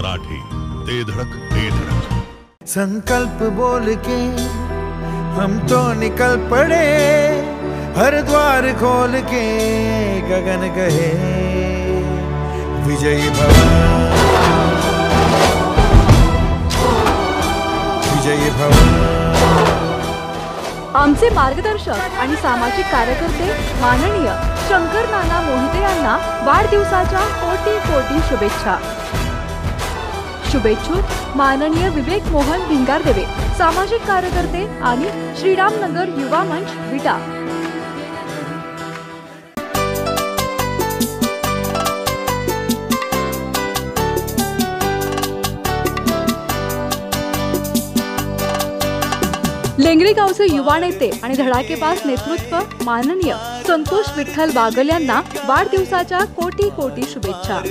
मराठी ते धडक ते धडक. संकल्प बोल के हम तो निकल पड़े हर द्वार खोल के गगन कहे विजयी भव विजयी भव आमचे मार्गदर्शक आणि सामाजिक कार्यकर्ते माननीय शंकर नाना मोहिते यांना वाढदिवसाच्या कोटी कोटी शुभेच्छा. शुभेच्छुक माननीय विवेक मोहन भिंगारदेवे सामाजिक कार्यकर्ते आणि श्रीरामनगर युवा मंच विटा. लेंगरी गावचे युवा नेते आणि धडाकेबाज नेतृत्व माननीय संतोष विठ्ठल बागल यांना वाढदिवसाच्या कोटी कोटी शुभेच्छा.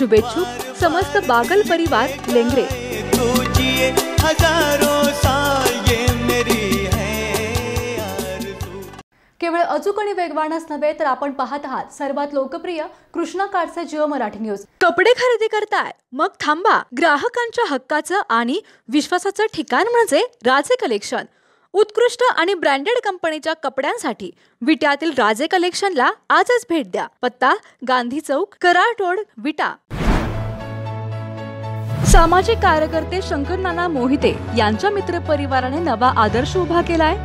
शुभेच्छुक समस्त बागल परिवार लेंगरे. केवळ अचूक आणि वेगवानच नव्हे तर आपण पाहत आहात सर्वात लोकप्रिय कृष्णा कार्डचे जिओ मराठी न्यूज. कपडे खरेदी करताय? मग थांबा. ग्राहकांच्या हक्काचं आणि विश्वासाचं ठिकाण म्हणजे राजे कलेक्शन. उत्कृष्ट आणि ब्रँडेड कंपनीच्या कपड्यांसाठी विट्यातील राजे कलेक्शनला आजच भेट द्या. पत्ता गांधी चौक कराटोड विटा. सामाजिक कार्यकर्ते शंकर नाना मोहिते यांच्या मित्रपरिवाराने नवा आदर्श उभा केलाय.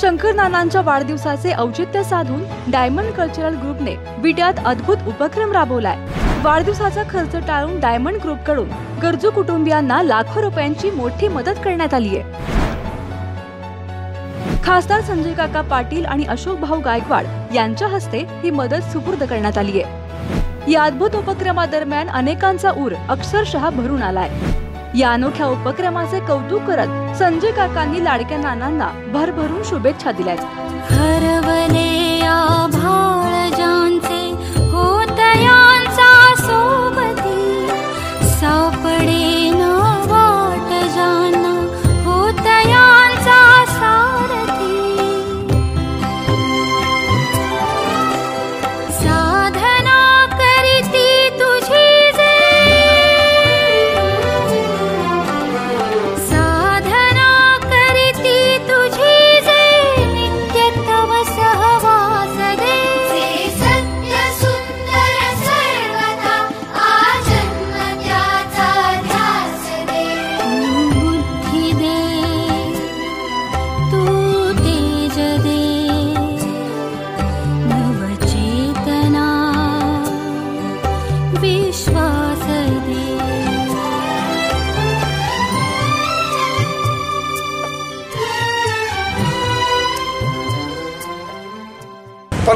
शंकर नानांच्या वाढदिवसाचे औचित्य साधून डायमंड कल्चरल ग्रुपने विट्यात अद्भुत उपक्रम राबवलाय. वाढदिवसाचा खर्च टाळून डायमंड ग्रुपकडून गरजू कुटुंबियांना लाखो रुपयांची मोठी मदत करण्यात आली आहे खासदार संजय काका पाटील आणि अशोक भाऊ गायकवाड यांच्या हस्ते ही मदत सुपूर्द करण्यात आली आहे. या अद्भुत उपक्रमादरम्यान अनेकांचा ऊर अक्षरशः भरून आलाय. या अनोख्या उपक्रमाचे कौतुक करत संजय काकांनी लाडक्या नानांना भरभरून शुभेच्छा दिल्यात.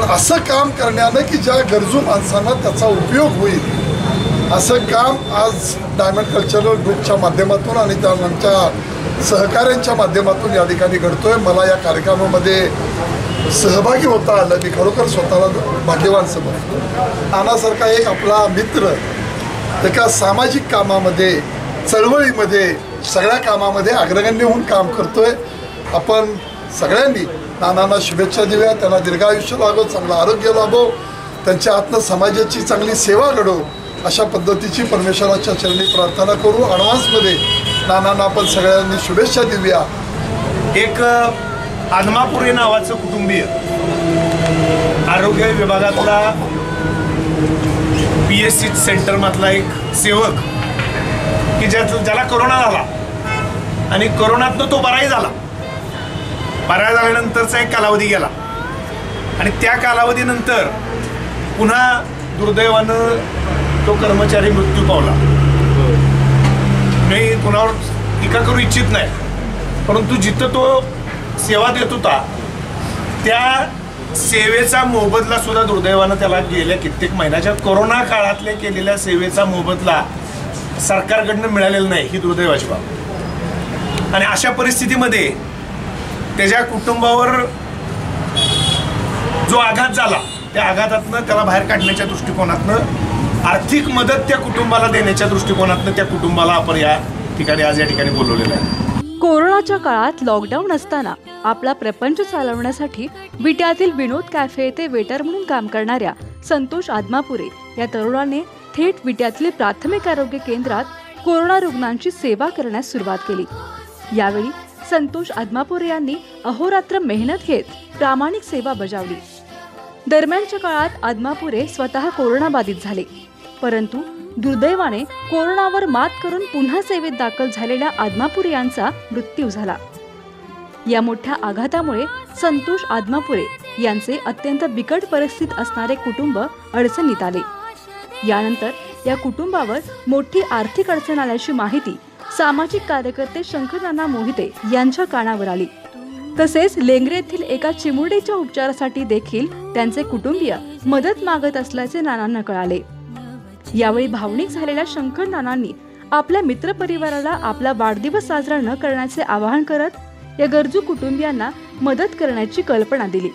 पण असं काम करण्यानं की ज्या गरजू माणसांना त्याचा उपयोग होईल. असं काम आज डायमंड कल्चरल ग्रुपच्या माध्यमातून आणि त्यांच्या सहकाऱ्यांच्या माध्यमातून या ठिकाणी घडतोय. मला या कार्यक्रमामध्ये सहभागी होता आलं. मी खरोखर स्वतःला भाग्यवान समजतो. नानासारखा एक आपला मित्र एका सामाजिक कामामध्ये चळवळीमध्ये सगळ्या कामामध्ये अग्रगण्य होऊन काम करतोय. आपण सगळ्यांनी नानांना शुभेच्छा देऊया. त्यांना दीर्घायुष्य लागो चांगलं आरोग्य लाभो. त्यांच्या हातनं समाजाची चांगली सेवा घडो. अशा पद्धतीची परमेश्वराच्या चरणी प्रार्थना करू. अडवान्समध्ये नानांना आपण सगळ्यांनी शुभेच्छा देऊया. एक आदमापुरे नावाचं कुटुंबीय. आरोग्य विभागातला पी एस सी सेंटरमधला एक सेवक की ज्या ज्याला करोना झाला आणि करोनातनं तो बराही झाला. बरा झाल्यानंतरचा एक कालावधी गेला. आणि त्या कालावधीनंतर पुन्हा दुर्दैवानं तो कर्मचारी मृत्यू पावला. मी कुणावर टीका करू इच्छित नाही. परंतु जिथं तो सेवा देत होता त्या सेवेचा मोबदला सुद्धा दुर्दैवानं त्याला गेल्या कित्येक महिन्याच्या कोरोना काळातल्या केलेल्या सेवेचा मोबदला सरकारकडनं मिळालेला नाही ही दुर्दैवाची बाब. आणि अशा परिस्थितीमध्ये त्याच्या कुटुंबावर जो आघात झाला त्या आघातातनं त्याला बाहेर काढण्याच्या दृष्टिकोनातनं आर्थिक मदत त्या कुटुंबाला देण्याच्या दृष्टिकोनातनं त्या कुटुंबाला आपण या ठिकाणी आज या ठिकाणी बोलवलेलं आहे. कोरोनाच्या काळात लॉकडाऊन असताना आपला प्रपंच चालवण्यासाठी विट्यातील विनोद कॅफे येथे वेटर म्हणून काम करणाऱ्या संतोष आदमापुरे या तरुणाने थेट विट्यातील प्राथमिक आरोग्य केंद्रात कोरोना रुग्णांची सेवा करण्यास सुरुवात केली. यावेळी संतोष आदमापुरे यांनी अहोरात्र मेहनत घेत प्रामाणिक सेवा बजावली. दरम्यानच्या काळात आदमापुरे स्वतः कोरोनाबाधित झाले. परंतु दुर्दैवाने कोरोनावर मात करून पुन्हा सेवेत दाखल झालेल्या आदमापुरे यांचा मृत्यू झाला. या मोठ्या आघातामुळे संतोष आदमापुरे यांचे अत्यंत बिकट परिस्थितीत असणारे कुटुंब अडचणीत आले. यानंतर या कुटुंबावर मोठी आर्थिक अडचण आल्याची माहिती सामाजिक कार्यकर्ते शंकरनाना मोहिते यांच्या कानावर आली. तसेच लेंगरे येथील एका चिमुरडीच्या उपचारासाठी देखील त्यांचे कुटुंबीय मदत मागत असल्याचे नानांना कळाले. यावेळी भावनिक झालेल्या शंकर नानांनी आपल्या मित्रपरिवाराला आपला वाढदिवस साजरा न करण्याचे आवाहन करत या गरजू कुटुंबियांना मदत करण्याची कल्पना दिली.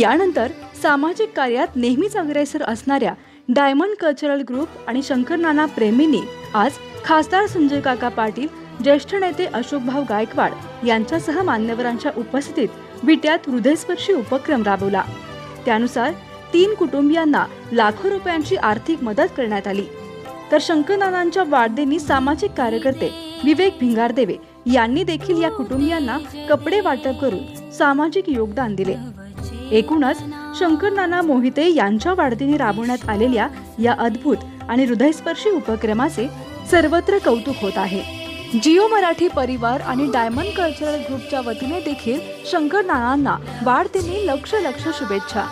यानंतर सामाजिक कार्यात नेहमीच अग्रेसर असणाऱ्या डायमंड कल्चरल ग्रुप आणि शंकर नाना प्रेमींनी आज खासदार संजय काका पाटील ज्येष्ठ नेते अशोकभाऊ गायकवाड यांच्यासह मान्यवरांच्या उपस्थितीत विट्यात हृदयस्पर्शी उपक्रम राबवला. त्यानुसार तीन कुटुंबियांना लाखो रुपयांची आर्थिक मदत करण्यात आली. तर शंकरनानांच्या वाढदिनी सामाजिक कार्यकर्ते विवेक भिंगारदेवे यांनी देखील या कुटुंबियांना कपडे वाटप करून सामाजिक योगदान दिले. एकूणच शंकरनाना मोहिते यांच्या वाढतीने राबवण्यात आलेल्या या अद्भुत आणि हृदयस्पर्शी उपक्रमाचे सर्वत्र कौतुक होत आहे. जिओ मराठी परिवार आणि डायमंड कल्चरल ग्रुपच्या वतीने देखील शंकर नानांना लक्ष लक्ष शुभेच्छा.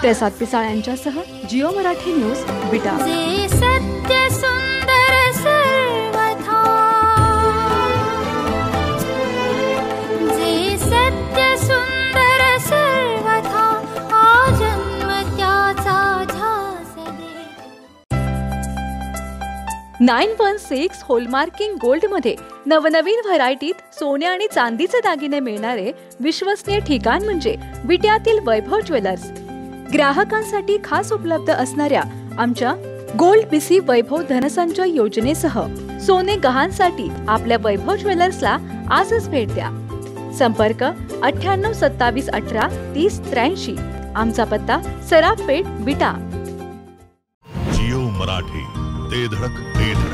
प्रसाद पिसाळ यांच्यासह जिओ मराठी न्यूज बिटा. नाईन वन सिक्स होलमार्किंग गोल्डमध्ये नवनवीन व्हरायटीत सोने आणि चांदीचे दागिने मिळणारे विश्वसनीय ठिकाण म्हणजे विट्यातील वैभव ज्वेलर्स. ग्राहकांसाठी खास उपलब्ध असणाऱ्या आमच्या गोल्ड बीसी वैभव धनसंचय योजनेसह सोने गहाणसाठी आपल्या वैभव ज्वेलर्सला आजच भेट द्या. संपर्क अठ्ठ्याण्णव सत्तावीस अठरा तीस त्र्याऐंशी. आमचा पत्ता सराफ पेठ विटा. जिओ मराठी. ते धडक ते धडक.